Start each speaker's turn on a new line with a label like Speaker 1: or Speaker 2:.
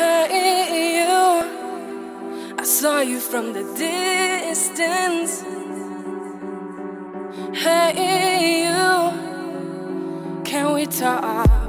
Speaker 1: Hey, you. I saw you from the distance. Hey, you. Can we talk?